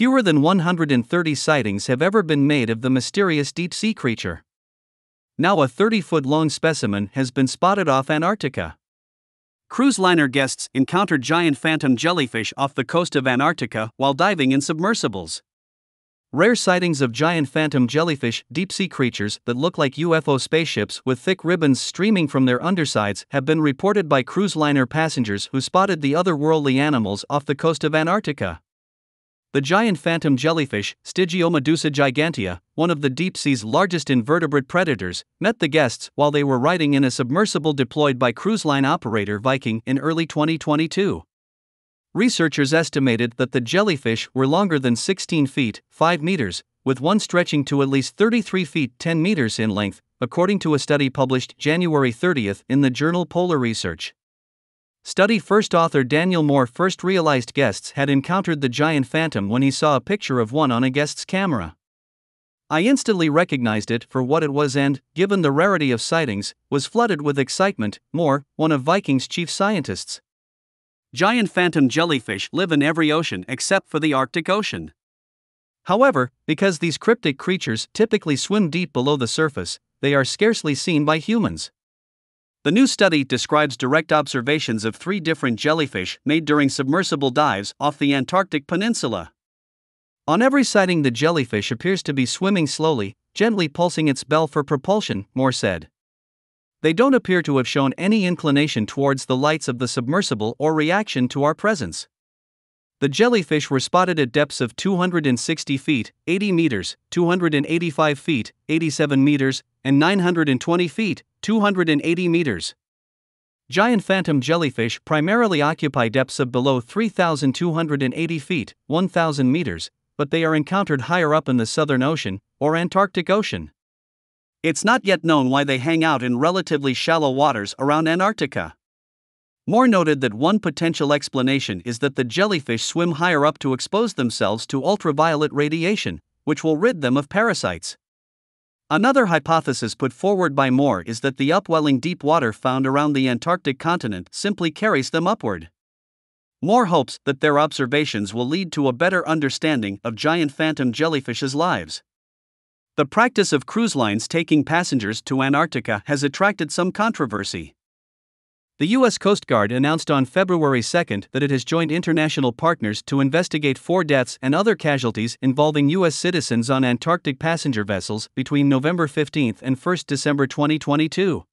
fewer than 130 sightings have ever been made of the mysterious deep sea creature. Now, a 30 foot long specimen has been spotted off Antarctica. Cruise liner guests encountered giant phantom jellyfish off the coast of Antarctica while diving in submersibles. Rare sightings of giant phantom jellyfish, deep sea creatures that look like UFO spaceships with thick ribbons streaming from their undersides, have been reported by cruise liner passengers who spotted the otherworldly animals off the coast of Antarctica. The giant phantom jellyfish, Stygiomedusa gigantea, one of the deep sea's largest invertebrate predators, met the guests while they were riding in a submersible deployed by cruise line operator Viking in early 2022. Researchers estimated that the jellyfish were longer than 16 feet, 5 meters, with one stretching to at least 33 feet, 10 meters in length, according to a study published January 30 in the journal Polar Research. Study first author Daniel Moore first realized guests had encountered the giant phantom when he saw a picture of one on a guest's camera. I instantly recognized it for what it was and, given the rarity of sightings, was flooded with excitement. Moore, one of Viking's chief scientists, Giant phantom jellyfish live in every ocean except for the Arctic Ocean. However, because these cryptic creatures typically swim deep below the surface, they are scarcely seen by humans. The new study describes direct observations of three different jellyfish made during submersible dives off the Antarctic Peninsula. On every sighting, the jellyfish appears to be swimming slowly, gently pulsing its bell for propulsion, Moore said they don't appear to have shown any inclination towards the lights of the submersible or reaction to our presence. The jellyfish were spotted at depths of 260 feet, 80 meters, 285 feet, 87 meters, and 920 feet, 280 meters. Giant phantom jellyfish primarily occupy depths of below 3,280 feet, 1,000 meters, but they are encountered higher up in the Southern Ocean, or Antarctic Ocean. It's not yet known why they hang out in relatively shallow waters around Antarctica. Moore noted that one potential explanation is that the jellyfish swim higher up to expose themselves to ultraviolet radiation, which will rid them of parasites. Another hypothesis put forward by Moore is that the upwelling deep water found around the Antarctic continent simply carries them upward. Moore hopes that their observations will lead to a better understanding of giant phantom jellyfish's lives. The practice of cruise lines taking passengers to Antarctica has attracted some controversy. The U.S. Coast Guard announced on February 2 that it has joined international partners to investigate four deaths and other casualties involving U.S. citizens on Antarctic passenger vessels between November 15 and 1 December 2022.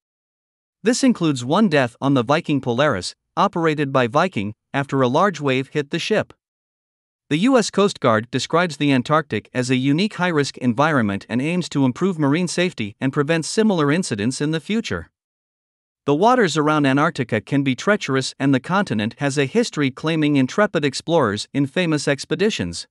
This includes one death on the Viking Polaris, operated by Viking, after a large wave hit the ship. The U.S. Coast Guard describes the Antarctic as a unique high risk environment and aims to improve marine safety and prevent similar incidents in the future. The waters around Antarctica can be treacherous, and the continent has a history claiming intrepid explorers in famous expeditions.